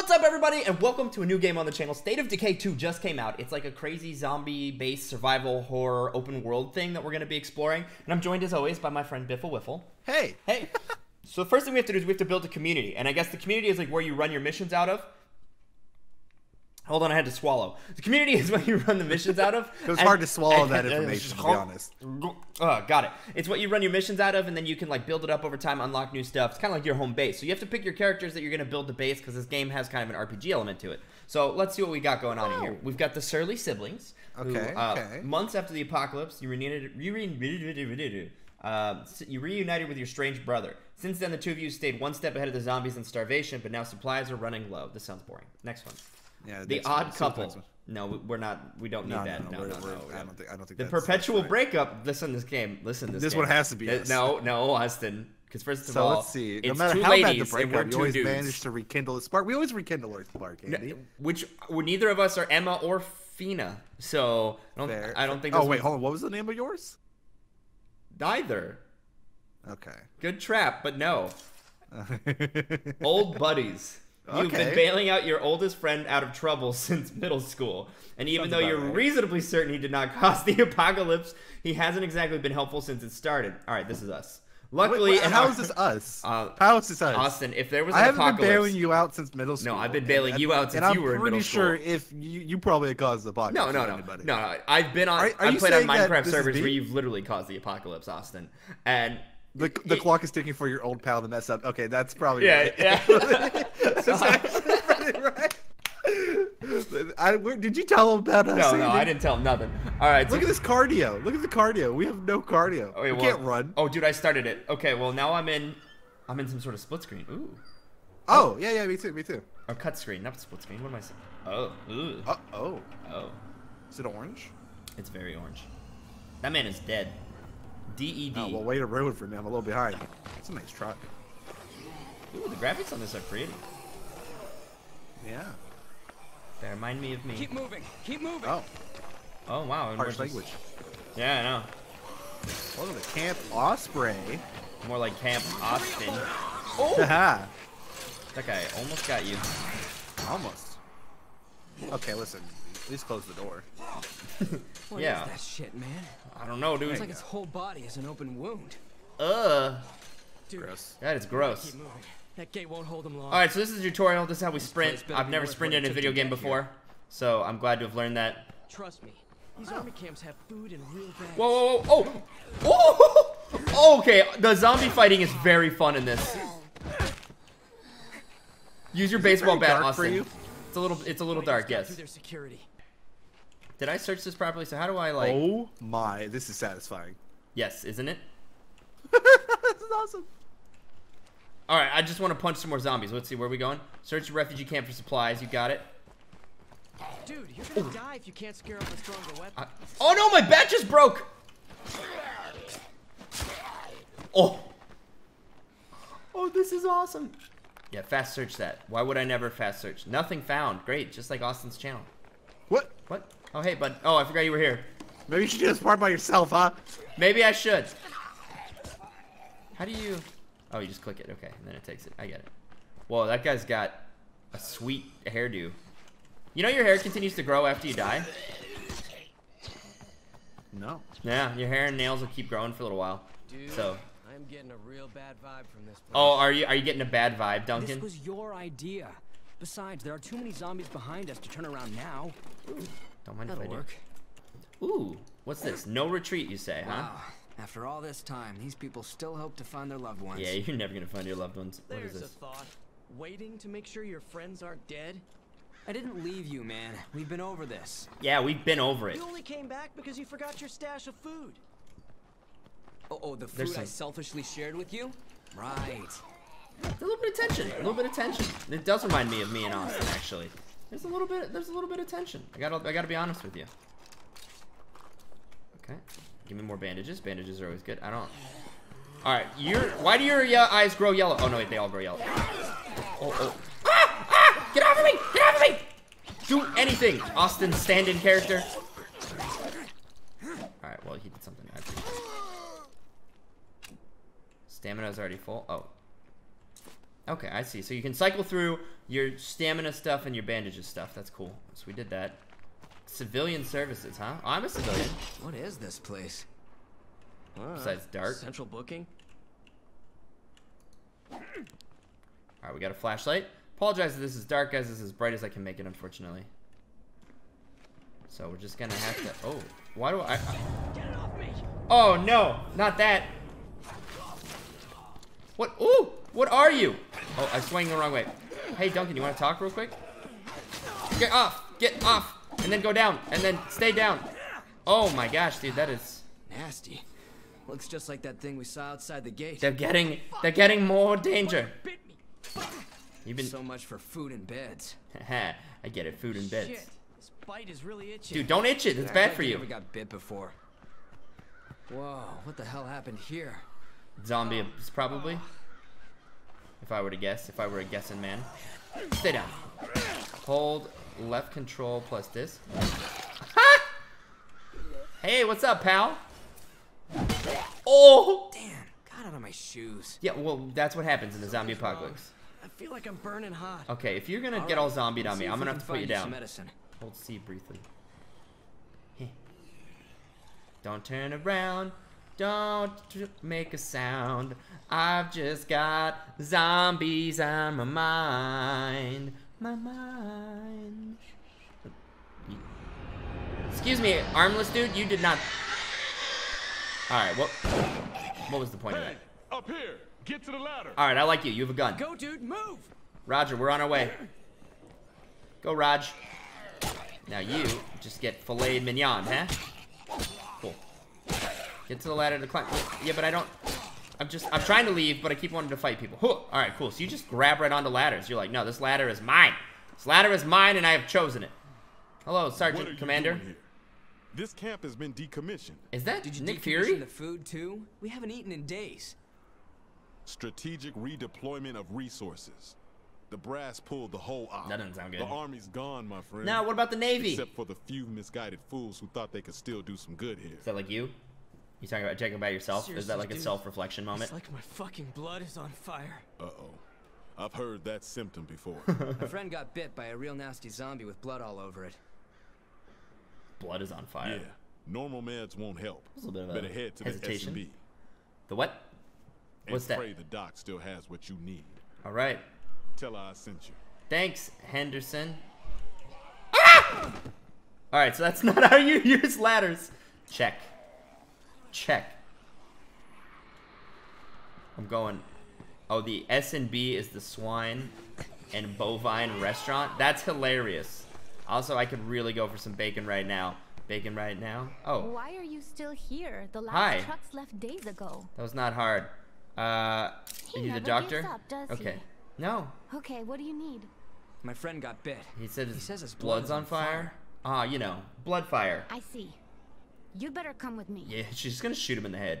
What's up, everybody, and welcome to a new game on the channel. State of Decay 2 just came out. It's like a crazy zombie-based survival horror open world thing that we're going to be exploring. And I'm joined, as always, by my friend Biffle Wiffle. Hey. Hey. so the first thing we have to do is we have to build a community. And I guess the community is like where you run your missions out of. Hold on, I had to swallow. The community is what you run the missions out of. It was and- hard to swallow and- that and- information, to be honest. Oh, got it. It's what you run your missions out of, and then you can like build it up over time, unlock new stuff. It's kind of like your home base. So you have to pick your characters that you're going to build the base because this game has kind of an RPG element to it. So let's see what we got going on in here. We've got the Surly siblings. who, Okay, uh, okay. Months after the apocalypse, you reunited. You, uh, you reunited with your strange brother. Since then, the two of you stayed one step ahead of the zombies and starvation, but now supplies are running low. This sounds boring. Next one. Yeah, The odd one. Couple. No, we- we're not. We don't need No, that. no, No, no, no, we're- no. we're- I don't think- I don't think The that's- perpetual that's right. breakup. Listen, this game. Listen, this. This game. one has to be uh, Th- us. No, no, Austin. Because first of So all, let's see. No matter how bad the and breakup, we're you two always dudes. manage to rekindle a spark. We always rekindle our spark, Andy. Which well, neither of us are Emma or Fina, so I don't. Fair. I don't think. Oh wait, was- hold on. What was the name of yours? Neither. Okay. Good trap, but no. Old buddies. You've been bailing out your oldest friend out of trouble since middle school. And even Sounds though you're right. reasonably certain he did not cause the apocalypse, he hasn't exactly been helpful since it started. All right, this is us. Luckily, Wait, wait, how our- is this us? Uh, how is this us? Austin, if there was an I haven't apocalypse, been bailing you out since middle school. No, I've been bailing and- you out since you were in middle school. I'm pretty sure if you, you probably caused the apocalypse. No, no, no, no, no. I've been on. Are- are I've played on Minecraft servers where you've literally caused the apocalypse, Austin. And The, the it- clock is ticking for your old pal to mess up. Okay, that's probably yeah, right. yeah. That's actually right. I, where- did you tell him about us? no, no, I didn't tell him nothing. All right, so Look at this cardio. Look at the cardio. We have no cardio. Oh, we well- can't run. Oh, dude, I started it. Okay, well now I'm in. I'm in some sort of split screen. Ooh, Oh, yeah, yeah, me too, me too. or cut screen, not split screen. What am I saying? Oh, ooh, Uh, oh, oh, is it orange? it's very orange. That man is dead. D E Oh, well, way to ruin for me. I'm a little behind. It's a nice truck. Ooh, the graphics on this are pretty. Yeah. They remind me of me. Keep moving. Keep moving. Oh, Oh wow, and harsh we're just- language. Yeah, I know. Welcome to Camp Osprey. More like Camp Austin. Oh! Haha. That guy almost got you. Almost. Okay, listen. Please close the door. What is yeah. that shit, man? I don't know, dude. It's like its whole body is an open wound. Uh, Dude, Gross. that is gross. That gate won't hold him long. All right, so this is a tutorial. This is how we place sprint. I've never sprinted in a video game get before, so I'm glad to have learned that. Trust me. These army camps have food and real bags. Whoa, whoa, whoa, oh! Oh! Okay, the zombie fighting is very fun in this. Use your baseball bat, dark for Austin. you? It's a little, it's a little dark. Yes. Their security. Did I search this properly? So how do I like? Oh my, this is satisfying. Yes, isn't it? this is awesome. All right, I just want to punch some more zombies. Let's see where are we going. Search the refugee camp for supplies. You got it. Dude, you're gonna die if you can't scare off a stronger weapon. I- oh no, my bat just broke. Oh. Oh, this is awesome. Yeah, fast search that. Why would I never fast search? Nothing found. Great, just like Austin's channel. What? What? Oh, hey, bud. Oh, I forgot you were here. Maybe you should do this part by yourself, huh? Maybe I should. How do you... Oh, you just click it. Okay, and then it takes it. I get it. Whoa, that guy's got a sweet hairdo. You know your hair continues to grow after you die? No. Yeah, your hair and nails will keep growing for a little while. Dude, So... I'm getting a real bad vibe from this place. Oh, are you are you getting a bad vibe, Duncan? This was your idea. Besides, there are too many zombies behind us to turn around now. Don't mind if I That'll do. work. Ooh, what's this? No retreat, you say, huh? Wow. After all this time, these people still hope to find their loved ones. Yeah, you're never gonna find your loved ones. What is There's a this? thought. Waiting to make sure your friends aren't dead? I didn't leave you, man. We've been over this. Yeah, we've been over it. You only came back because you forgot your stash of food. Oh, oh the food There's I selfishly shared with you? Right. A little bit of tension. A little bit of tension. It does remind me of me and Austin, actually. There's a little bit. There's a little bit of tension. I gotta. I gotta be honest with you. Okay. Give me more bandages. Bandages are always good. I don't. All right. You're. Why do your uh, eyes grow yellow? Oh no, wait. They all grow yellow. Oh oh. Ah! Ah! Get off of me! Get off of me! Do anything, Austin stand-in character. All right. Well, he did something. I appreciate it. Already full. Oh. Okay, I see. So you can cycle through your stamina stuff and your bandages stuff. That's cool. So we did that. Civilian services, huh? I'm a civilian. What is this place? Besides dark. Central booking? All right, we got a flashlight. Apologize if this is dark, guys. This is as bright as I can make it, unfortunately. So we're just gonna have to. Oh, why do I? Get off me! Oh no, not that. What? Ooh, what are you? Oh, I swung the wrong way. Hey, Duncan, you want to talk real quick? Get off! Get off! And then go down, and then stay down. Oh my gosh, dude, that is. Nasty. Looks just like that thing we saw outside the gate. They're getting. They're getting more danger. You've been. So much for food and beds. I get it. Food and beds. Shit. This bite is really itchy. Dude, don't itch it. It's bad for you. Never got bit before. Whoa, what the hell happened here? Zombie is probably. Oh. If I were to guess, if I were a guessing man. Stay down. Hold left control plus this. Ha! Hey, what's up, pal? Oh! Damn, got out of my shoes. Yeah, well, that's what happens in the zombie apocalypse. I feel like I'm burning hot. Okay, if you're gonna get all zombied on me, I'm gonna have to put you down. Medicine. Hold C briefly. Don't turn around. Don't make a sound. I've just got zombies on my mind. My mind. Excuse me, armless dude, you did not. Alright, what what was the point of Hey, that? up here. Get to the ladder. Alright, I like you. You have a gun. Go, dude, move! Roger, we're on our way. Go, Raj. Now you just get filleted mignon, huh? Cool. Get to the ladder to climb. Yeah, but I don't. I'm just. I'm trying to leave, but I keep wanting to fight people. Huh. All right, cool. So you just grab right onto ladders. You're like, no, this ladder is mine. This ladder is mine, and I have chosen it. Hello, Sergeant Commander. This camp has been decommissioned. Is that Did you Nick decommission Fury? the food too? We haven't eaten in days. Strategic redeployment of resources. The brass pulled the whole out. That doesn't sound good. The army's gone, my friend. Now, what about the Navy? Except for the few misguided fools who thought they could still do some good here. Is that like you? You talking about checking about yourself? is that like a self-reflection moment? It's like my fucking blood is on fire. Uh-oh. I've heard that symptom before. My friend got bit by a real nasty zombie with blood all over it. Blood is on fire. yeah. Normal meds won't help. a little bit of a Better head to hesitation. the S&B. The what? And What's that? pray the doc still has what you need. All right. Tell her I sent you. Thanks, Henderson. Ah! All right, so that's not how you use ladders. Check. Check. I'm going. Oh, the S and B is the swine and bovine restaurant. That's hilarious. Also, I could really go for some bacon right now. Bacon right now. Oh, Why are you still here? The last Hi. trucks left days ago. that was not hard. Uh, He are you the never doctor? gives up, does okay. he? No, Okay, what do you need? My friend got bit. he said his, He says his blood's blood's on on fire. Ah, you know, blood fire. I see. You'd better come with me. Yeah, she's gonna shoot him in the head.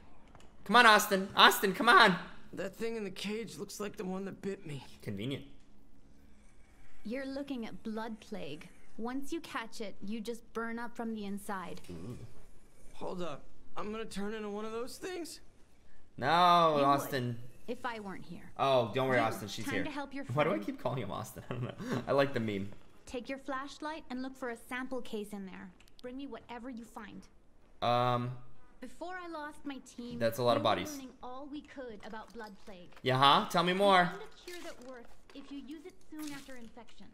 come on, Austin. Austin, come on. That thing in the cage looks like the one that bit me. Convenient. You're looking at blood plague. Once you catch it, you just burn up from the inside. Hold up. I'm gonna turn into one of those things? No, You would. Austin. If I weren't here. Oh, don't worry, Austin. She's time here. to help your Why do I keep calling him Austin? I don't know. I like the meme. Take your flashlight and look for a sample case in there. Bring me whatever you find. Um, Before I lost my team, That's a lot of we were bodies. all we could about blood plague. yeah, huh? Tell me more. We found a cure that works if you use it soon after infection.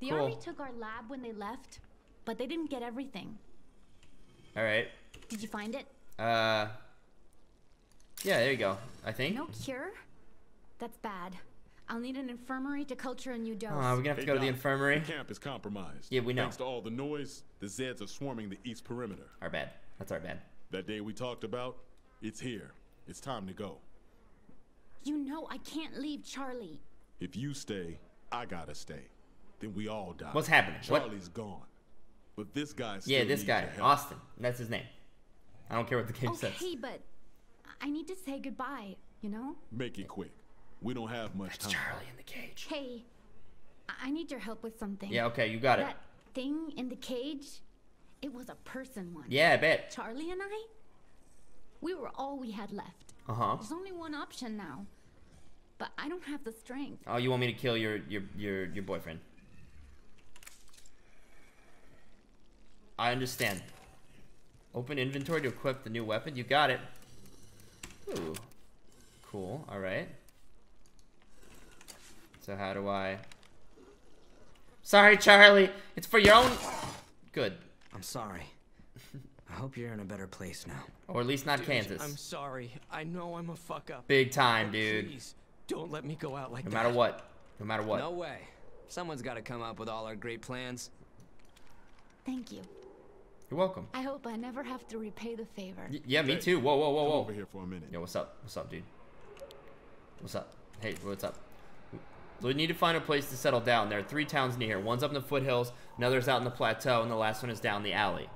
The Cool. army took our lab when they left, but they didn't get everything. All right. Did you find it? Uh, yeah, there you go. I think. No cure? That's bad. I'll need an infirmary to culture a new dose. Uh, we're gonna have to Hey, go to the infirmary. The camp is compromised. Yeah, we know. Thanks to all the noise, the Zeds are swarming the east perimeter. Our bad. That's our bad. That day we talked about, it's here. It's time to go. You know I can't leave Charlie. If you stay, I gotta stay. Then we all die. What's happening? What- Charlie's gone. But this guy still Yeah, this guy. Austin. That's his name. I don't care what the game says. Okay, but I need to say goodbye, you know? Make it quick. We don't have much It's time. Charlie in the cage. Hey, I- I need your help with something. Yeah, okay, you got it. That thing in the cage, it was a person once. Yeah, I bet. Charlie and I, we were all we had left. Uh huh. There's only one option now. but I don't have the strength. Oh, you want me to kill your your your your boyfriend? I understand. Open inventory to equip the new weapon. You got it. Ooh. Cool. All right. So how do I? Sorry, Charlie. It's for your own good, I'm sorry. I hope you're in a better place now. or at least not Dude, Kansas. I'm sorry. I know I'm a fuck up. Big time, dude. Please, don't let me go out like No that. matter what. No matter what. No way. Someone's got to come up with all our great plans. Thank you. You're welcome. I hope I never have to repay the favor. Y- yeah, me too. Whoa, whoa, whoa, whoa. Come over here for a minute. Yo, what's up? What's up, dude? What's up? Hey, what's up? We need to find a place to settle down. There are three towns near here. One's up in the foothills, another's out in the plateau, and the last one is down the alley.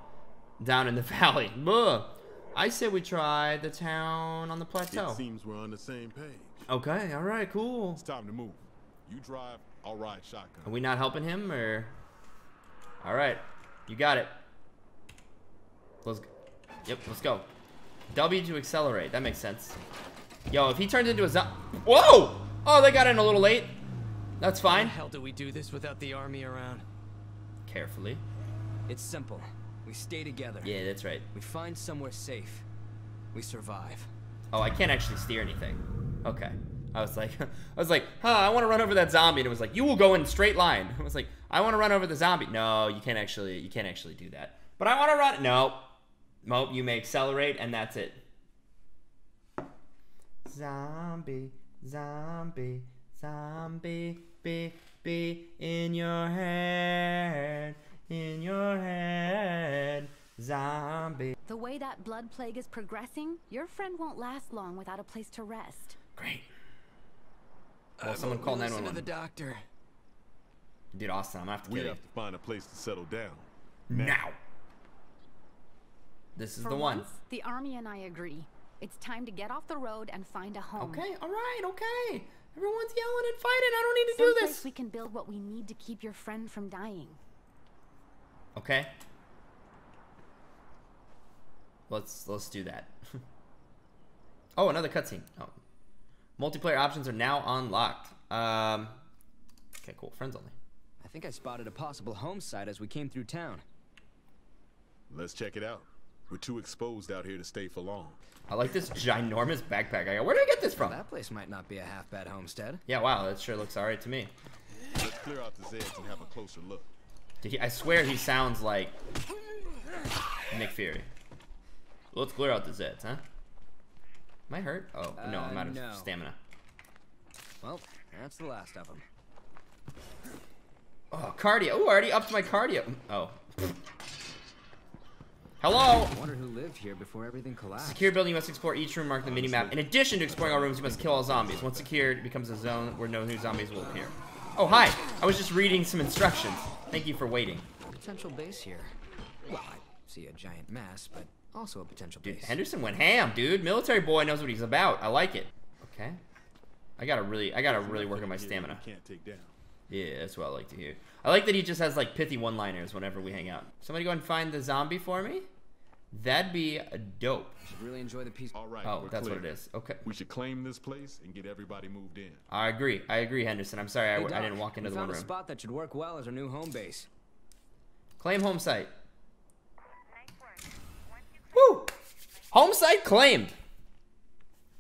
Down in the valley. Buh. I say we try the town on the plateau. It seems we're on the same page. Okay, alright, cool. It's time to move. You drive, I'll ride shotgun. Are we not helping him, or? Alright, you got it. Let's, yep, let's go. W to accelerate, that makes sense. Yo, if he turns into a zo- Whoa! Oh, they got in a little late. That's fine. How the hell do we do this without the army around? Carefully. It's simple. We stay together. Yeah, that's right. We find somewhere safe. We survive. Oh, I can't actually steer anything. Okay. I was like, I was like, huh, I want to run over that zombie, and it was like, you will go in straight line. I was like, I want to run over the zombie. No, you can't actually, you can't actually do that. But I want to run. No, nope. You may accelerate, and that's it. Zombie, zombie, zombie, be, be in your head, in your head, zombie. The way that blood plague is progressing, your friend won't last long without a place to rest. Great. Well, Uh, someone but call we listen to the doctor. Dude, Austin, I'm gonna have We have to find a place to settle down. Now. This is For the one. once, the army and I agree. It's time to get off the road and find a home. Okay, all right, okay. Everyone's yelling and fighting. I don't need to do Someplace this. we can build what we need to keep your friend from dying. Okay. Let's let's do that. oh, another cutscene. Oh. Multiplayer options are now unlocked. Um Okay, cool. Friends only. I think I spotted a possible home site as we came through town. Let's check it out. We're too exposed out here to stay for long. I like this ginormous backpack I got. Where did I get this from? That place might not be a half bad homestead. Yeah, wow, that sure looks alright to me. Let's clear out the Zeds and have a closer look. Dude, he- I swear he sounds like Nick Fury. Let's clear out the Zeds, huh? Am I hurt? Oh, no, I'm Uh, out of no. stamina. Well, that's the last of them. Oh, cardio. Oh, I already upped my cardio. Oh. Hello? I wonder who lived here before everything collapsed. Secure building, you must explore each room marked on the minimap. In addition to exploring all rooms, you must kill all zombies. Once secured, it becomes a zone where no new zombies will appear. Oh, hi. I was just reading some instructions. Thank you for waiting. Potential base here. Well, I see a giant mess, but also a potential Dude, base. Henderson went ham, dude. Military boy knows what he's about. I like it. Okay. I gotta really, I gotta really work on my stamina. You can't take down. Yeah, that's what I like to hear. I like that he just has like pithy one-liners whenever we hang out. Somebody go and find the zombie for me. That'd be dope. Should really enjoy the peace. All right. Oh, we're that's what it clear. is. Okay. We should claim this place and get everybody moved in. I agree. I agree, Henderson. I'm sorry I, Hey, I Doc, didn't walk into the one room. found a room. spot that should work well as our new home base. Claim home site. Woo! Home site claimed.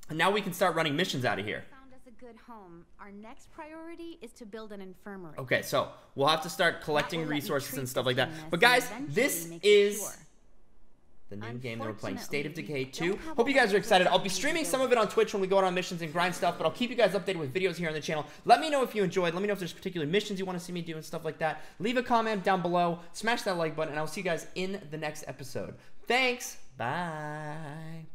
And now we can start running missions out of here. Found us a good home. Our next priority is to build an infirmary. Okay, so we'll have to start collecting That will let me resources and stuff like that. But guys, this is the new game that we're playing, State of Decay 2. Hope you guys are excited. I'll be streaming some of it on Twitch when we go out on missions and grind stuff, but I'll keep you guys updated with videos here on the channel. Let me know if you enjoyed. Let me know if there's particular missions you want to see me do and stuff like that. Leave a comment down below. Smash that like button, and I'll see you guys in the next episode. Thanks. Bye.